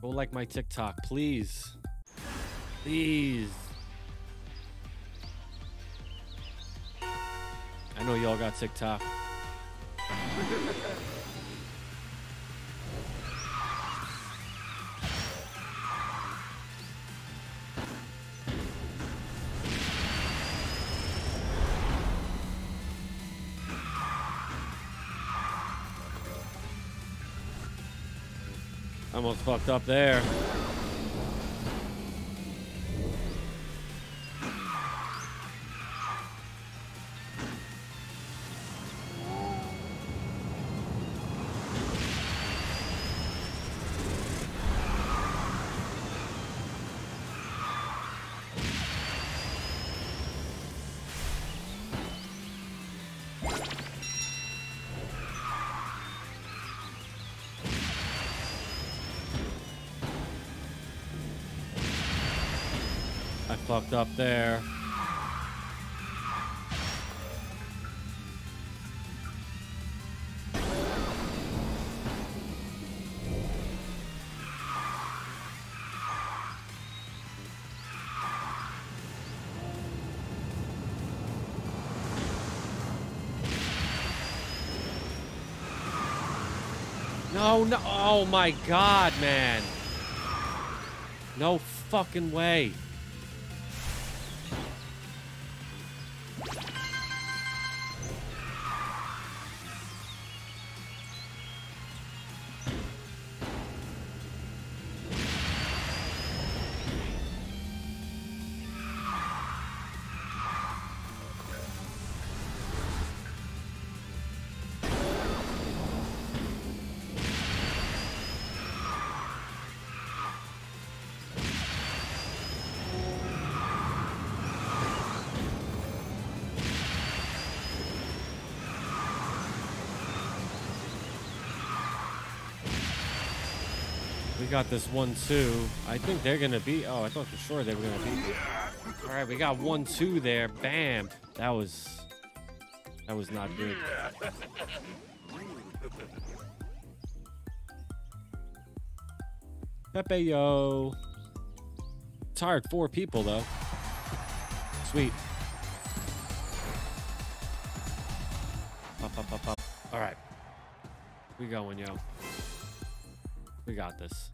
Go like my TikTok, please. Please. I know y'all got TikTok. Almost fucked up there. Fucked up there. No, no. Oh my god, man. No fucking way. We got this one two. I think they're gonna be. Oh, I thought for sure they were gonna be. All right, we got one two there. Bam. That was. That was not good. Pepe yo. Tired four people though. Sweet. Pop, pop, pop, pop. All right. We going, yo. We got this.